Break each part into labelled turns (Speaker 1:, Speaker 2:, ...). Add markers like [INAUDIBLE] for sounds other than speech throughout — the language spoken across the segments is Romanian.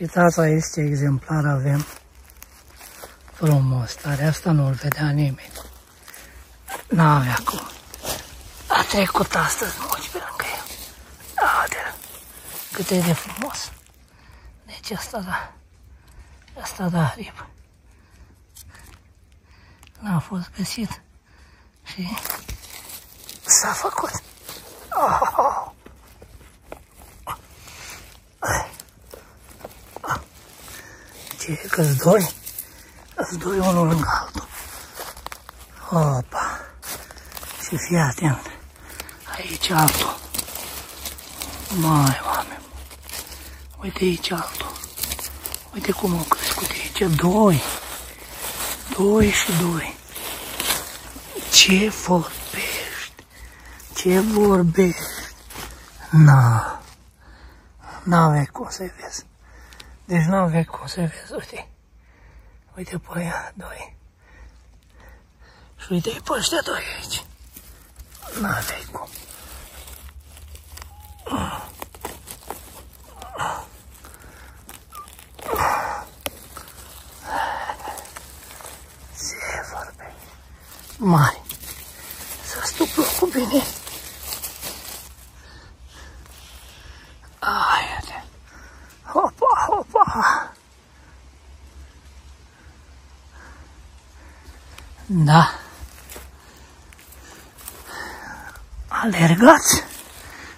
Speaker 1: Uitați aici ce exemplar avem. Frumos, dar asta nu-l vedea nimeni. N-avea cum. A trecut astăzi mulți pe lângă el. Haide, cât e de frumos. Deci asta da, asta da rib. N-a fost găsit și s-a făcut. Oh! Ce, că-s doi? Îți doi unul lângă altul. Opa! Și fii atent. Aici altul. Mai, oameni. Uite aici altul. Uite cum au crescut aici. Doi. Doi și doi. Ce vorbești? Ce vorbești? Na. N-aveai cum să vezi. Deci n-aveai cum să vezi, uite. Uite pe aia, doi. Și uite-i pe ăștia doi aici. N-aveai cum. Ce vorbe? Mari. Să stuplă cu bine. Aia Hopa, hopa. Da. Alergați.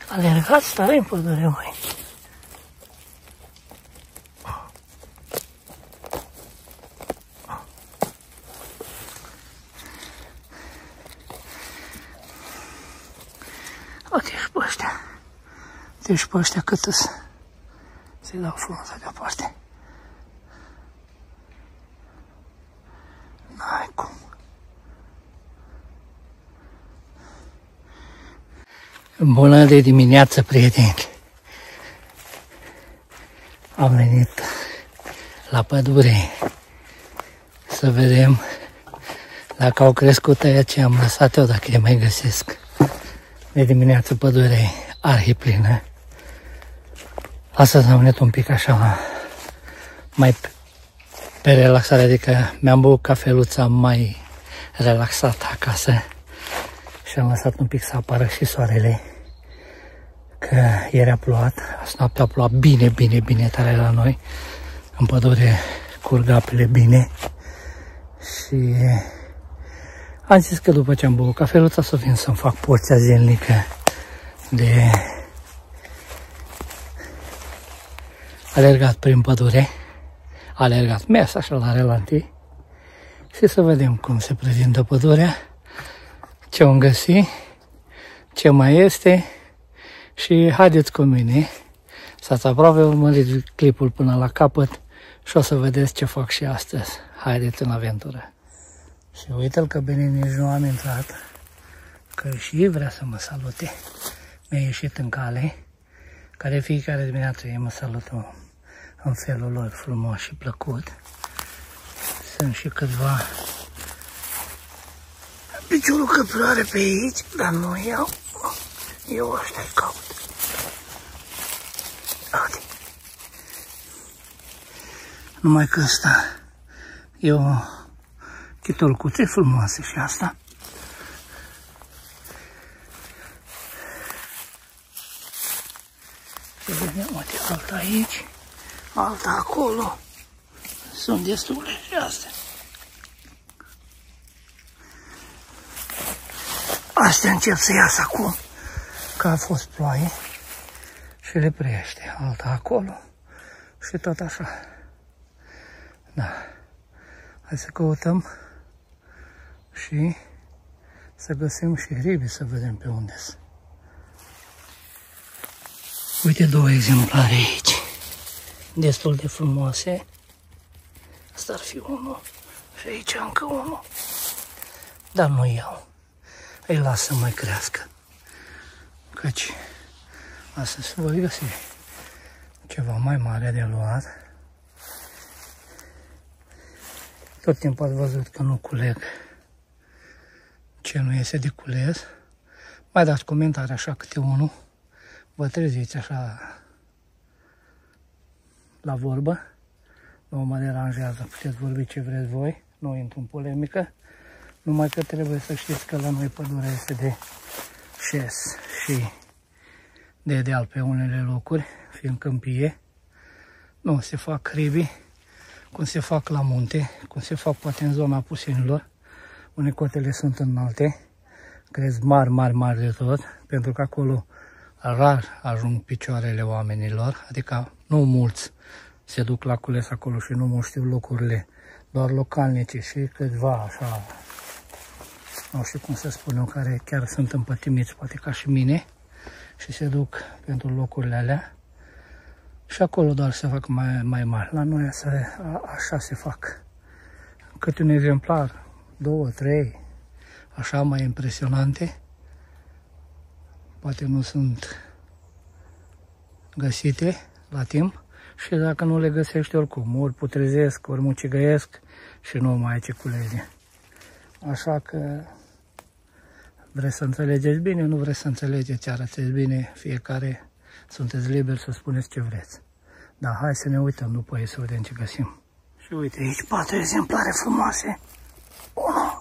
Speaker 1: Alergați tare în pădure, măi. Uite și pe ăștia. Uite și pe ăștia cât să-i dau frumos deoparte. Bună de dimineață, prieteni! Am venit la pădure să vedem dacă au crescut aia ce am lăsat eu, dacă le mai găsesc. De dimineață pădure arhiplină. Astăzi am venit un pic așa mai pe relaxare, adică mi-am băut cafeluța mai relaxat acasă și am lăsat un pic să apară și soarele, că ieri a plouat, azi noaptea a plouat bine, bine, bine tare la noi, în pădure curg apele bine. Și am zis că după ce am băut cafeluța să vin să-mi fac porția zilnică de alergat prin pădure, alergat mers așa la relanti și să vedem cum se prezintă pădurea, ce am găsit, ce mai este și haideți cu mine să-ți aproape urmărit clipul până la capăt și o să vedeți ce fac și astăzi. Haideți în aventură! Și uite-l că bine nici nu am intrat, că și vrea să mă salute. Mi-a ieșit în cale, care fiecare dimineață ei mă salută în felul lor frumos și plăcut. Sunt și câțiva piciorul căprare pe aici, dar nu iau. Eu ăștia îi caut. Uite. Numai că ăsta e o chitolcuțe frumoase și asta. Să vedem, uite, alta aici alta acolo. Sunt destule și astea. Astea încep să iasă acum, că a fost ploaie și le preiește. Alta acolo și tot așa. Da. Hai să căutăm și să găsim și ribi să vedem pe unde sunt. Uite două exemplare aici destul de frumoase. Asta ar fi unul. Și aici încă unul. Dar nu iau. Îi las să mai crească. Căci astăzi voi găsi ceva mai mare de luat. Tot timpul ați văzut că nu culeg ce nu iese de cules. Mai dați comentarii așa câte unul. Vă treziți așa la vorbă. Nu mă deranjează, puteți vorbi ce vreți voi, nu intru în polemică. Numai că trebuie să știți că la noi pădurea este de șes și de deal pe unele locuri, fiind câmpie. Nu se fac ribi, cum se fac la munte, cum se fac poate în zona pusinilor, unde cotele sunt înalte, crezi mari, mari, mari de tot, pentru că acolo rar ajung picioarele oamenilor, adică nu mulți se duc la cules acolo și nu mă știu locurile, doar localnici și câțiva așa, nu știu cum să spun eu, care chiar sunt împătimiți, poate ca și mine, și se duc pentru locurile alea. Și acolo doar se fac mai, mai mari. La noi așa, așa se fac. Câte un exemplar, două, trei, așa mai impresionante. Poate nu sunt găsite la timp și dacă nu le găsești oricum, ori putrezesc, ori mucigăiesc și nu mai ai ce culege. Așa că Vreți să înțelegeți bine, nu vreți să înțelegeți, arăteți bine, fiecare sunteți liberi să spuneți ce vreți. Dar hai să ne uităm după ei să vedem ce găsim. Și uite, aici patru exemplare frumoase. 1,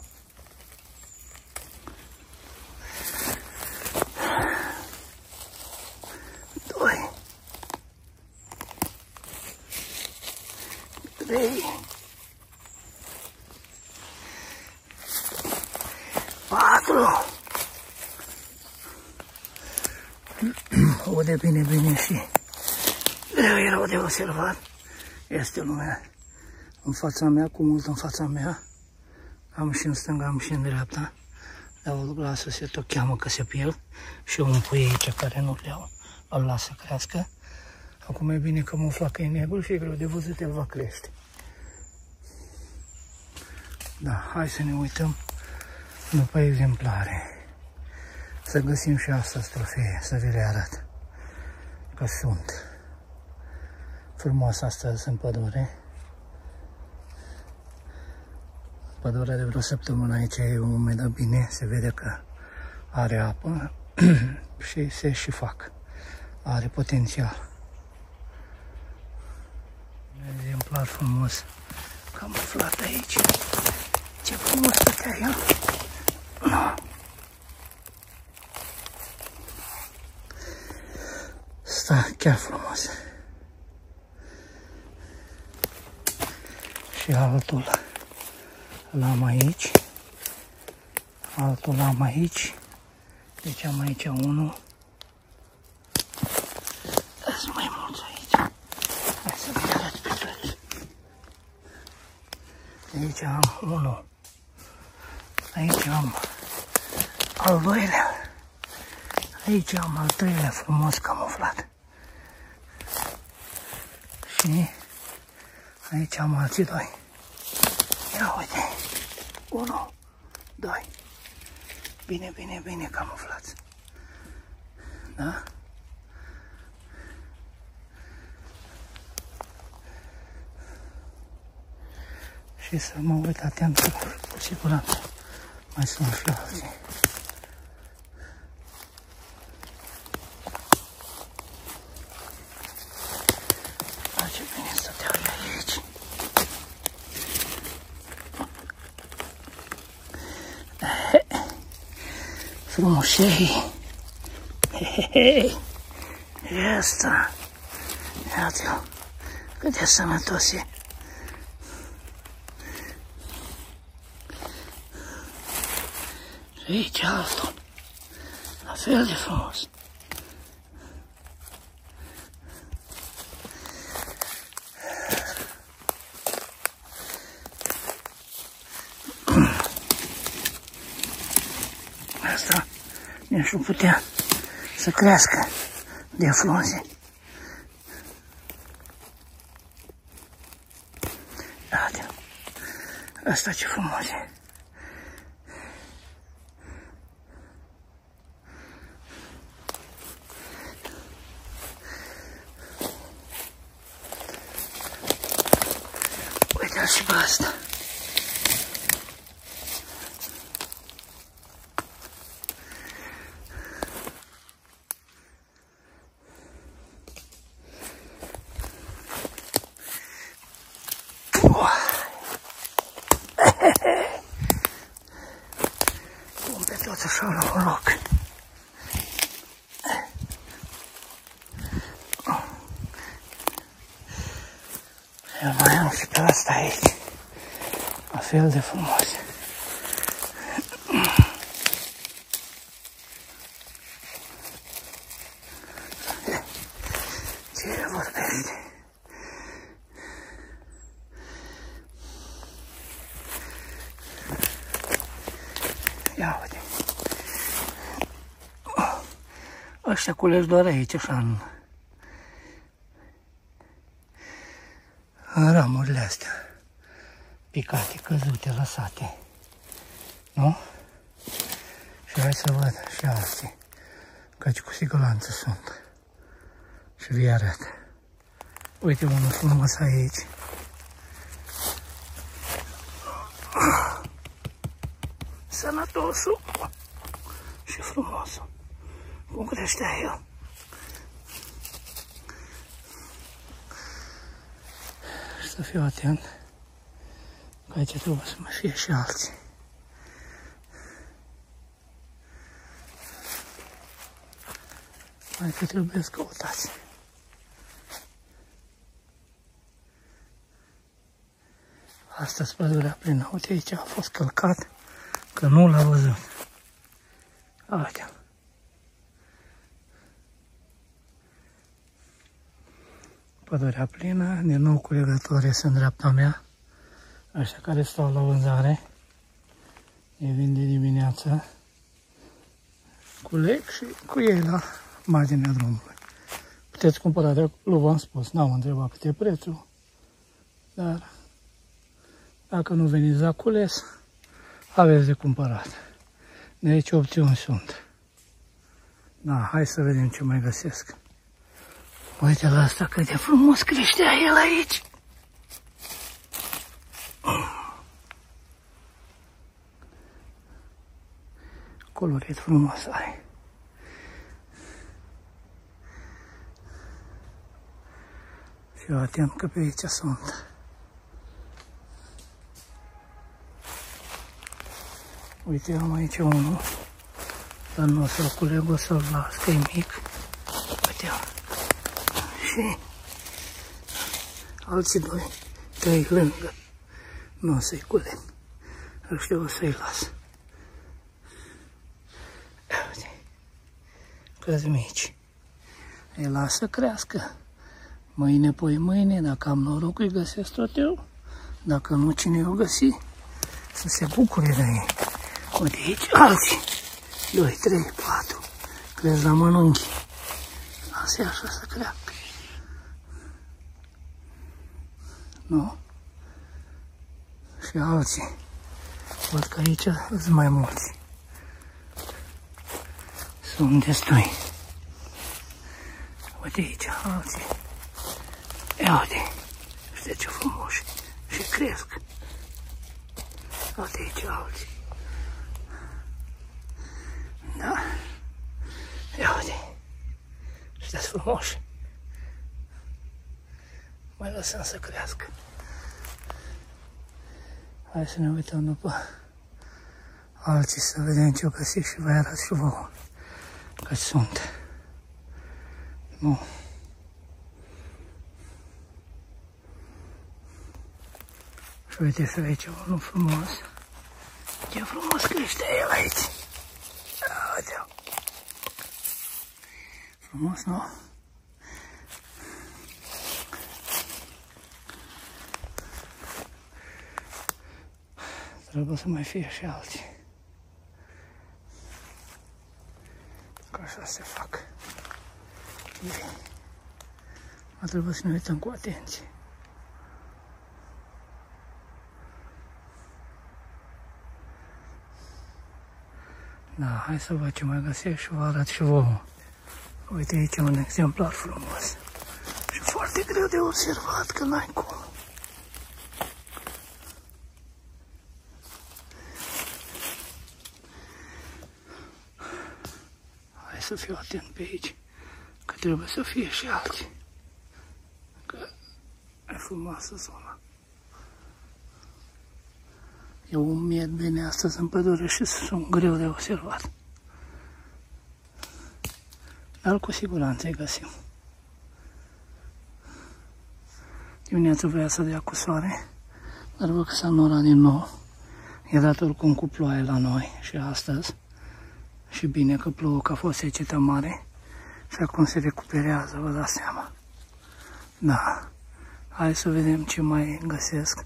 Speaker 1: de observat. Este lumea în fața mea, cu mult în fața mea. Am și în stânga, am și în dreapta. Dar o lasă se tot cheamă că se pierd. Și un pui aici care nu le au, îl lasă crească. Acum e bine că mă că e negru și e greu de văzut, el va crește. Da, hai să ne uităm după exemplare. Să găsim și asta trofee, să vi le arăt că sunt. Frumos astăzi în pădure. Pădurea de vreo săptămână aici e umedă bine, se vede că are apă [CLEARS THROAT] și se și fac. Are potențial. Un exemplar frumos camuflat aici. Ce frumos stătea el. No. Sta chiar frumos. Și altul l-am aici. Altul l-am aici. Deci am aici unul. Sunt mai mulți aici. Hai să vi arăt pe toți. Aici am unul. Aici am al doilea. Aici am al treilea frumos camuflat. Și aici am alții doi. Ia uite. Unu, doi. Bine, bine, bine camuflați. Da? Și să mă uit atent cu siguranță. Mai sunt și alții. Ce bine stăteau aici. Frumușei. Hei, asta. Iată-l. Cât de sănătos e. Aici altul. La fel de frumos. Asta nici nu putea să crească de frunze. Iată, asta ce frumos e. Uite și pe asta. Pun pe toți așa la un loc. Eu mai am și pe asta aici. La fel de frumos. Ce vorbește? Ia uite. Ăștia culegi doar aici, așa, în, în ramurile astea. Picate, căzute, lăsate. Nu? Și hai să văd și alții. Căci cu siguranță sunt. Și vi arăt. Uite unul frumos aici. Sănătosul și frumosul. Cum creștea el? Și să fiu atent că aici trebuie să mai fie și alții. Mai că trebuie să căutați. Asta pădurea plină. Uite aici a fost călcat, că nu l-a văzut. Uite. Pădurea plină, din nou culegătorii sunt dreapta mea. Așa care stau la vânzare. Ei vin de dimineață. Culeg și cu ei la marginea drumului. Puteți cumpăra de acolo, v-am spus, n-am întrebat cât e prețul. Dar dacă nu veniți la cules, aveți de cumpărat. De aici opțiuni sunt. Da, hai să vedem ce mai găsesc. Uite la asta cât de frumos creștea el aici. Colorit frumos ai. Fiu atent că pe aici sunt. Uite, am aici unul. Dar nu o să-l culeg, o să-l las, că e mic. Uite, și alții doi, trei lângă. Nu o să-i culeg. Ăștia o să-i las. Cât mici. Îi lasă să crească. Mâine, poi mâine, dacă am noroc, îi găsesc tot eu. Dacă nu, cine o găsi, să se bucure de ei. Uite aici alții. 2, 3, 4. Crezi la mănunchi. Lasă așa să creacă. Nu? Și alții. Văd că aici sunt mai mulți. Sunt destui. Uite aici alții. Ia uite. Știi ce frumoși. Și cresc. Uite aici alții. Da. Ia uite. Sunteți frumoși. Mai lăsăm să crească. Hai să ne uităm după alții să vedem ce o găsi și vă arăt și vouă Nu. Și uite și aici unul frumos. Ce frumos crește el aici. Uite. Frumos, nu? Trebuie să mai fie și alții. Așa se fac. Bine. Mă trebuie să ne uităm cu atenție. Da, hai să văd ce mai găsesc și vă arăt și vouă. Uite aici un exemplar frumos. Și foarte greu de observat, că n-ai cum. Să fiu atent pe aici, că trebuie să fie și alții. Că e frumoasă zona. E un miet bine astăzi în pădure și sunt greu de observat. Dar cu siguranță îi găsim. Dimineața vrea să dea cu soare, dar văd că s-a norat din nou. E dat oricum cu ploaie la noi și astăzi. Și bine că plouă, că a fost secetă mare. Și acum se recuperează, vă dați seama. Da. Hai să vedem ce mai găsesc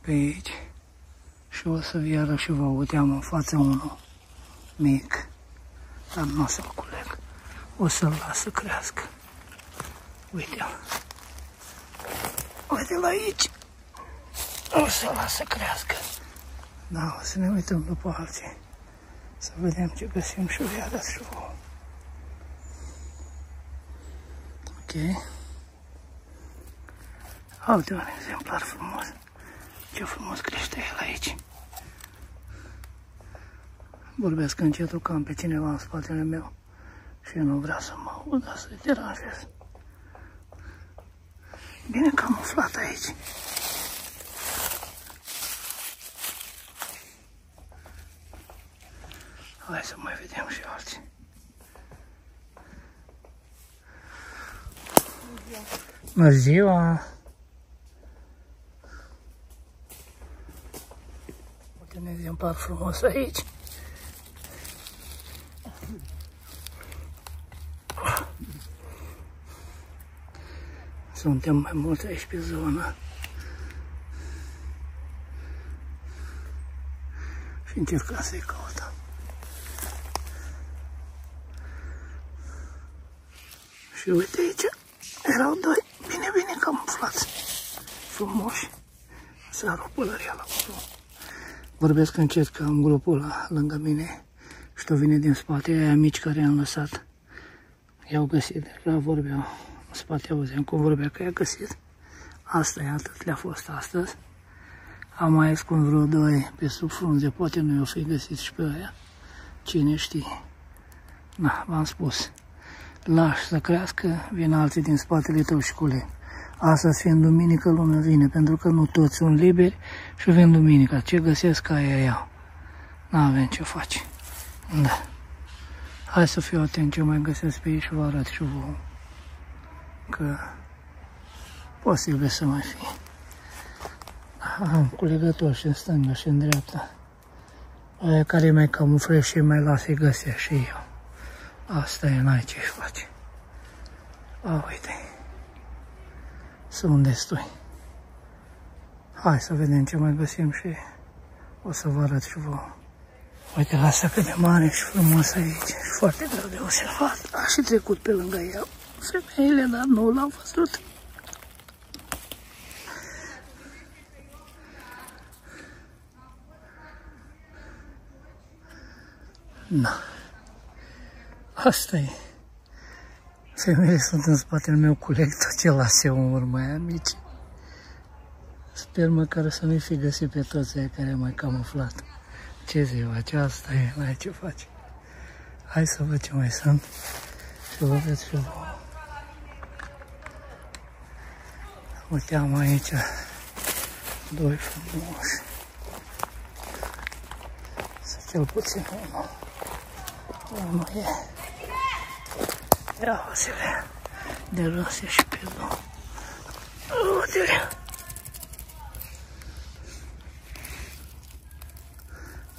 Speaker 1: pe aici. Și o să vii și vă uiteam în față unul mic. Dar nu o să-l culeg. O să-l las să crească. Uite-l. Uite-l aici. O să-l las să crească. Da, o să ne uităm după alții. Să vedem ce găsim și vă arăt și vouă. Ok. Uite un exemplar frumos. Ce frumos crește el aici. Vorbesc încetul cam pe cineva în spatele meu și nu vrea să mă aud, dar să-i deranjez. Bine camuflat aici. Hai să mai vedem și alții. Bună ziua! Uite un exemplar frumos aici. Suntem mai mulți aici pe zonă. Și încercăm să-i căutăm. Și uite aici, erau doi bine, bine camuflați, frumoși. Să arăt pălăria la urmă. Vorbesc încet că am grupul ăla lângă mine și tu vine din spate, aia mici care i-am lăsat. I-au găsit, la vorbeau în spate auzim cum vorbea că i-a găsit. Asta e atât le-a fost astăzi. Am mai ascuns vreo doi pe sub frunze, poate nu i-o fi găsit și pe aia. Cine știe. Na, v-am spus. Lași să crească, vin alții din spatele tău și culeg. Astăzi fiind duminică, lumea vine, pentru că nu toți sunt liberi și vin duminica. Ce găsesc, aia iau. N-avem ce face. Da. Hai să fiu atent ce mai găsesc pe ei și vă arăt și vouă. Că posibil să mai fie. Am culegători și în stânga și în dreapta. Aia care mai camufle și mai lasă găsea și eu. Asta e, n-ai ce face. A, uite. Sunt destui. Hai să vedem ce mai găsim și o să vă arăt și vouă. Uite, asta cât de mare și frumos aici. Și foarte greu de observat. A și trecut pe lângă el femeile, dar nu l-am văzut. Na. Asta e. Femeile sunt în spatele meu, culeg tot ce lase în urmă aia mici. Sper măcar să nu-i fi găsit pe toți aia care mai camuflat. Ce ziua aceasta e, mai ce faci? Hai să văd ce mai sunt și vă vedeți și vouă. Uite, am aici doi frumoși. Să cel puțin unul. Unul e. Ia uite de rase și pe două. Uite-le.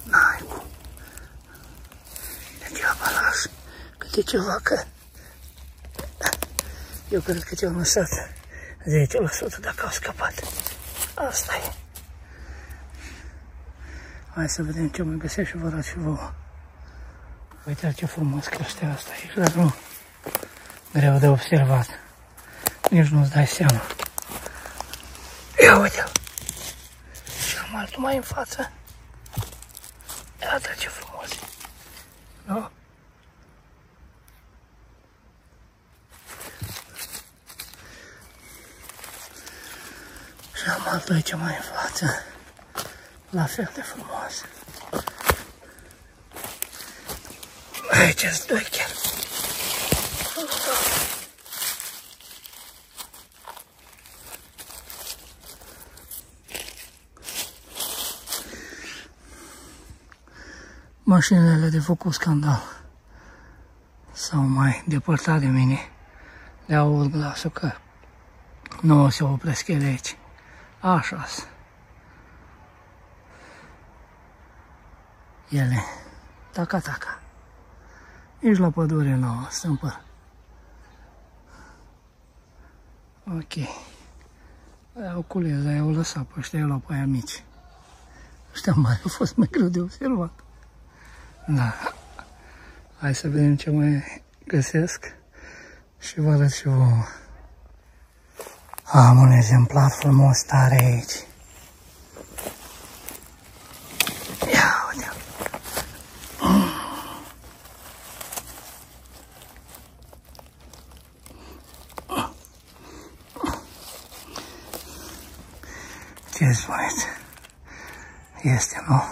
Speaker 1: N-ai cum. Degeaba las câte ceva că eu cred că ce-am lăsat 10% dacă au scăpat. Asta e. Hai să vedem ce mai găsesc și vă arăt și vouă. Uite ce frumos crește asta aici, dar nu greu de observat. Nici nu-ți dai seama. Ia uite-l. Și am altul mai în față. Iată ce frumos. Nu? Și am altul aici mai în față. La fel de frumos. Aici sunt doi chiar. Mașinile de făcut scandal s-au mai depărtat de mine. Le aud glasul că nu o să opresc ele aici. așa -s. Ele, taca-taca. Ești la pădure nouă, stâmpără. Ok. Aia o cules, aia o lăsat pe ăștia, eu la pe aia mici. Ăștia mari au fost mai greu de observat. Da. Hai să vedem ce mai găsesc și vă arăt și vouă. Am un exemplar frumos tare aici. Ce spuneți? Este, nu?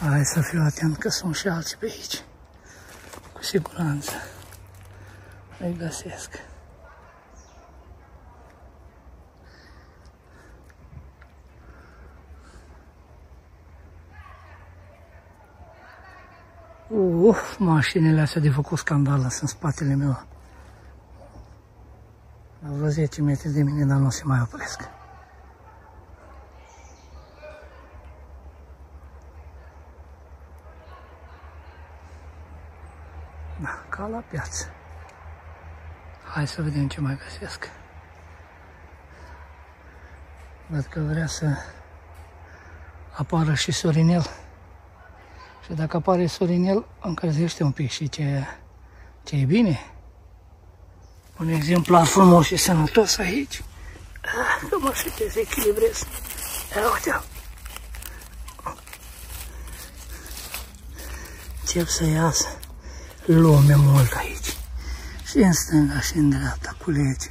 Speaker 1: Hai să fiu atent că sunt și alții pe aici. Cu siguranță îi găsesc. Uf, mașinile astea de făcut scandal sunt în spatele meu. La vreo 10 metri de mine, dar nu se mai opresc. Da, ca la piață. Hai să vedem ce mai găsesc. Văd că vrea să apară și Sorinel. Și dacă apare Sorinel, încălzește un pic și ce, ce e bine. Un exemplar frumos și sănătos aici. Ah, că mă și echilibrez. Ia uite Încep să iasă lume mult aici. Și în stânga și în dreapta culegi.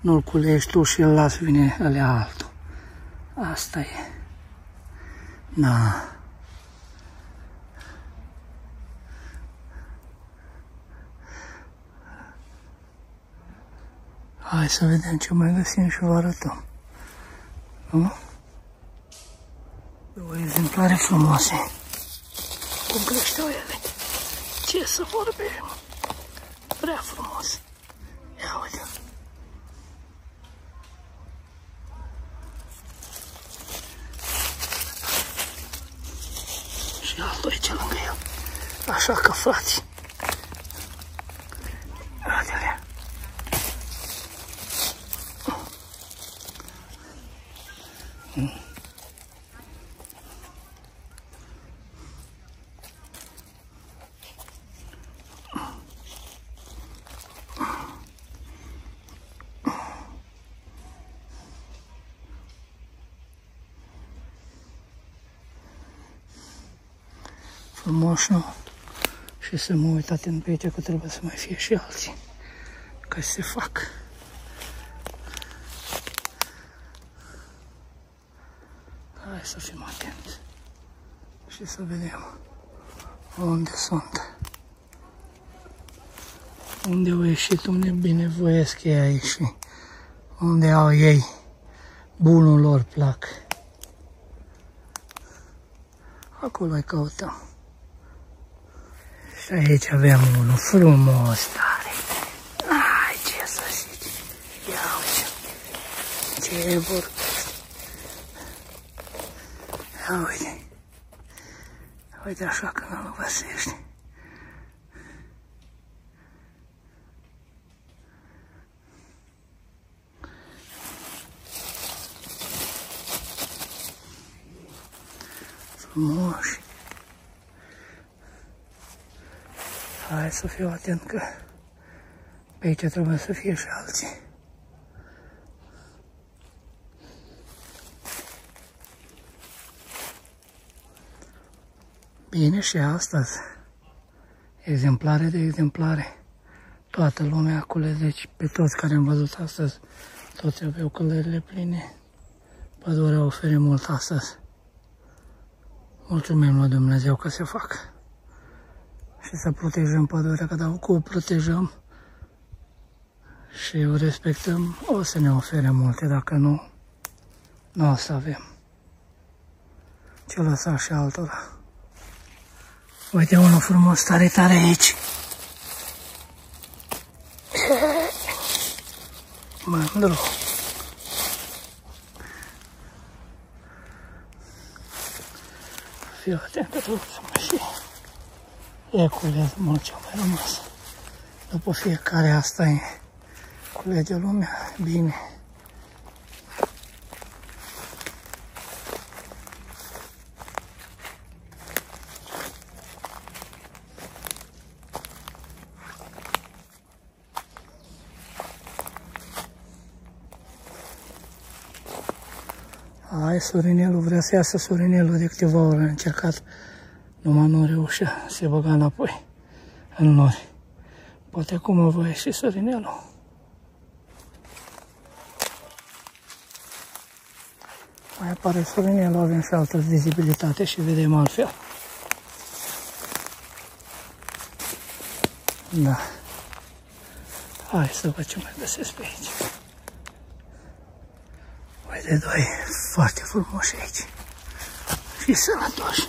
Speaker 1: Nu-l culegi tu și îl las vine alea altul. Asta e. Da. Hai să vedem ce mai găsim și vă arătăm. Nu? Două exemplare frumoase. Cum creșteau ele. Ce să vorbim? Prea frumos. Ia uite. Și altul aici lângă el. Așa că, frați, 99 și să mă uit atent pe aici că trebuie să mai fie și alții ca să se fac. Hai să fim atenți și să vedem unde sunt. Unde au ieșit, unde binevoiesc ei aici unde au ei bunul lor plac. Acolo îi căutăm. Și aici avem unul frumos tare. Ai, ce să zici. Ia uite. Ce vorbesc. Ia uite. Uite așa că nu-l găsești. Frumoși. Hai să fiu atent că pe aici trebuie să fie și alții. Bine și astăzi. Exemplare de exemplare. Toată lumea acolo, deci pe toți care am văzut astăzi, toți aveau călările pline. Pădurea oferă mult astăzi. Mulțumim lui Dumnezeu că se fac și să protejăm pădurea, că dacă o protejăm și o respectăm, o să ne ofere multe, dacă nu, nu o să avem. Ce lăsa și altora. Uite unul frumos, tare, tare aici. Mândru. Fiu atent că trebuie să mă și eculez mult ce mai rămas. După fiecare asta e culege lumea bine. Hai, Sorinelul vrea să iasă Sorinelul de câteva ore. A încercat, numai nu reușea. Se băga înapoi în nori. Poate acum va ieși Sorinelul. Mai apare Sorinelul, avem și altă vizibilitate și vedem altfel. Da. Hai să văd ce mai găsesc pe aici. Uite, doi foarte frumoși aici. Și sănătoși.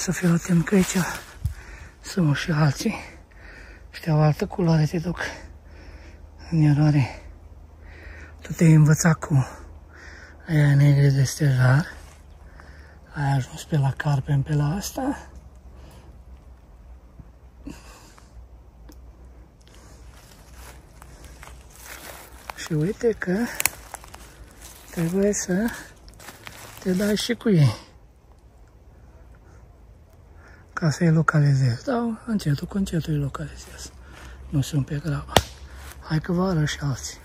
Speaker 1: să fiu atent că aici sunt și alții. Și o altă culoare te duc în eroare. Tu te-ai învățat cu aia negre de stejar. Ai ajuns pe la carpen, pe la asta. Și uite că trebuie să te dai și cu ei ca să-i localizez. Da, încetul cu încetul îi localizez. Nu sunt pe grabă. Hai că vă arăt și alții.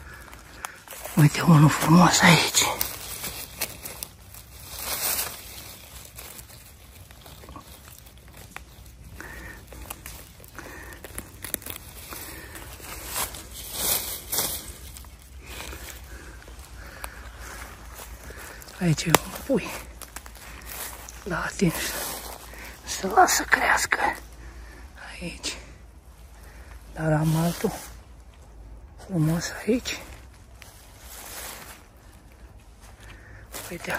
Speaker 1: Uite unul frumos aici. Aici e un pui. L-a atins să lasă crească aici. Dar am altul frumos aici. Uite.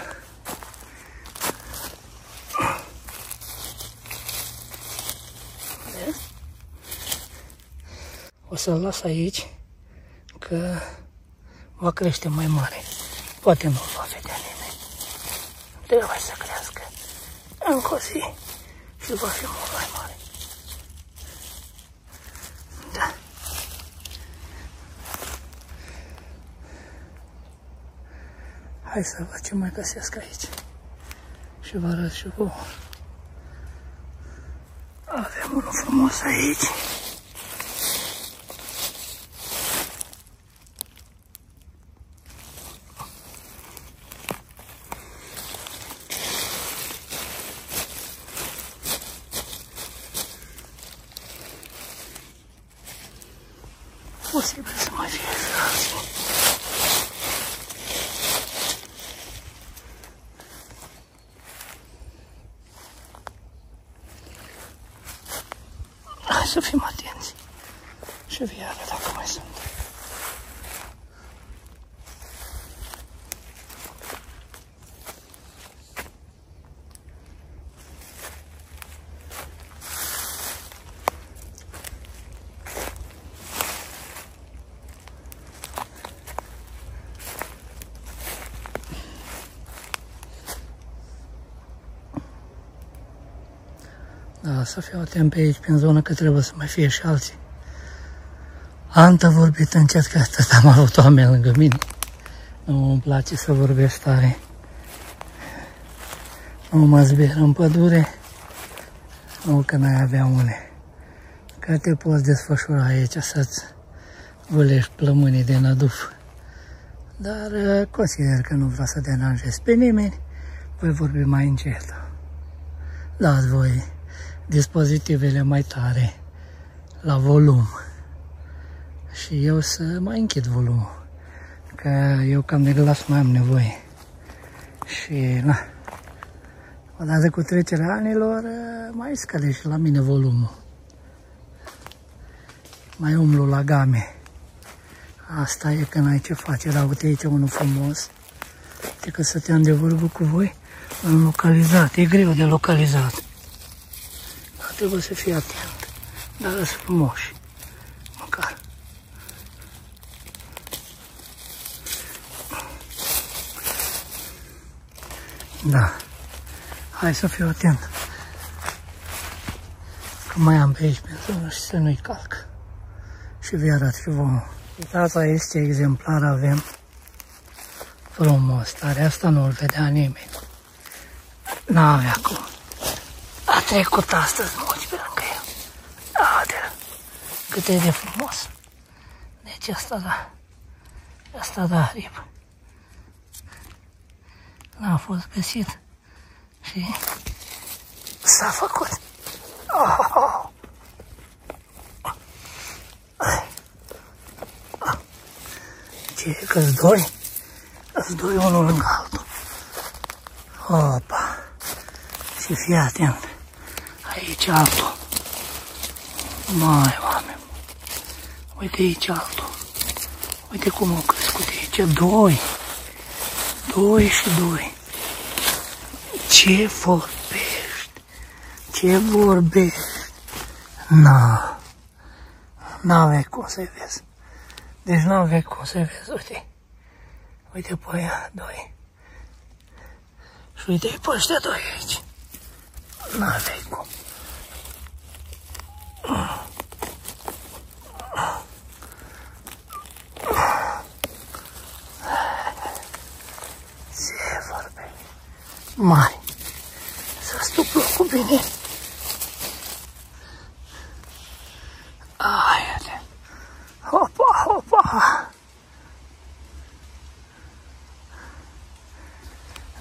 Speaker 1: O să-l las aici, că va crește mai mare. Poate nu va vedea nimeni. Trebuie să crească încă o zi și va fi mult mai mare. Da. Hai să văd ce mai găsesc aici. Și vă arăt și vouă. Avem unul frumos aici. posibil să mai fie alții. Hai să fim atenți și viară dacă mai sunt. Da, să fiu atent pe aici, prin zonă, că trebuie să mai fie și alții. Anta vorbit încet, că atât am avut oameni lângă mine. Nu îmi place să vorbesc tare. Nu mă zbier în pădure, nu că n-ai avea une. că te poți desfășura aici să-ți vâlești plămânii de năduf. Dar uh, consider că nu vreau să deranjez pe nimeni, voi vorbi mai încet. Dați voi dispozitivele mai tare la volum și eu să mai închid volumul, că eu cam de glas mai am nevoie. Și na, odată cu trecerea anilor mai scade și la mine volumul. Mai umblu la game. Asta e când ai ce face. Dar uite aici unul frumos. De că stăteam de vorbă cu voi, am localizat. E greu de localizat. Dar trebuie să fii atent. Dar sunt frumoși. Măcar. Da. Hai să fiu atent. Că mai am pe aici pe zonă și să nu-i calc. Și vi arăt și vouă. Uitați aici ce exemplar avem. Frumos, dar asta nu-l vedea nimeni. N-avea cum. A trecut astăzi mulți pe lângă el. Adel, cât e de frumos. Deci asta da. Asta da, rip. N-a fost găsit. Și s-a făcut. Oh, oh, oh. Ce, că-s doi? Îți doi unul lângă altul. Opa. Și fii atent. Aici altul. Mai oameni. Uite aici altul. Uite cum au crescut aici. Doi. Doi și doi. Ce vorbești? Ce vorbești? Na. N-aveai cum să-i vezi. Deci n-aveai cum să-i vezi, uite. Uite pe aia, doi. Și uite pe ăștia doi aici. N-aveai cum. Ce Mai. Să stuplu cu bine. Aia Hopa, hopa.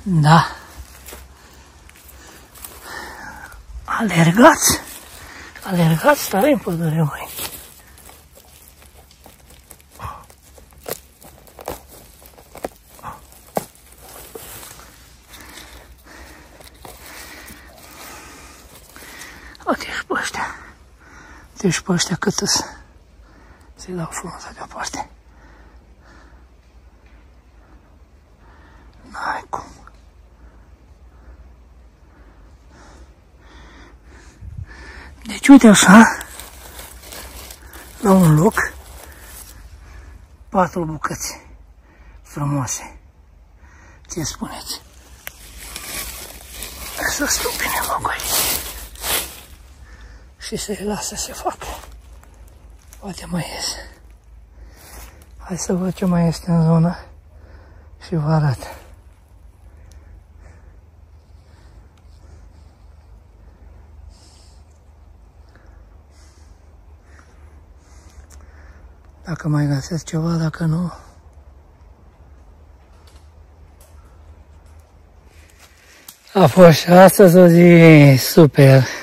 Speaker 1: Da. Alergați. Alergați tare în pădure, voi. Uite și pe ăștia. Uite și pe ăștia cât Să-i dau frumos deoparte. N-ai cum. Deci uite așa, la un loc, patru bucăți frumoase. Ce spuneți? Să stupine locul aici și să-i lasă să se facă. Poate mai iese. Hai să văd ce mai este în zonă și vă arăt. Dacă mai găsesc ceva, dacă nu... A fost și astăzi o zi super.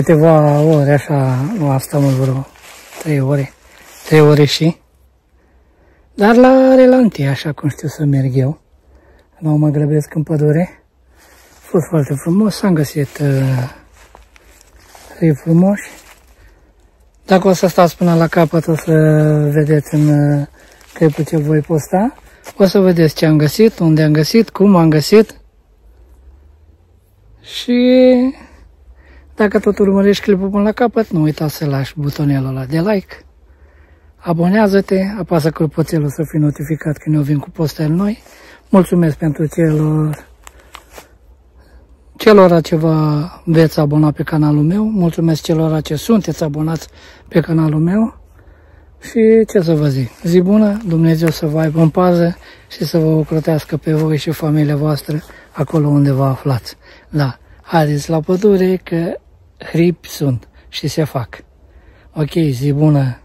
Speaker 1: Câteva ore așa, nu asta mult vreo trei ore, trei ore și. Dar la relantie, așa cum știu să merg eu. Nu mă grăbesc în pădure. A fost foarte frumos, am găsit uh, frumoși. Dacă o să stați până la capăt, o să vedeți în uh, clipul ce voi posta. O să vedeți ce am găsit, unde am găsit, cum am găsit. Și dacă tot urmărești clipul până la capăt, nu uita să lași butonul ăla de like. Abonează-te, apasă clopoțelul să fii notificat când eu vin cu postări noi. Mulțumesc pentru celor celor ce vă veți abona pe canalul meu, mulțumesc celor ce sunteți abonați pe canalul meu și ce să vă zic, zi bună, Dumnezeu să vă aibă în pază și să vă ocrotească pe voi și familia voastră acolo unde vă aflați. Da, haideți la pădure că hripi sunt și se fac. Ok, zi bună!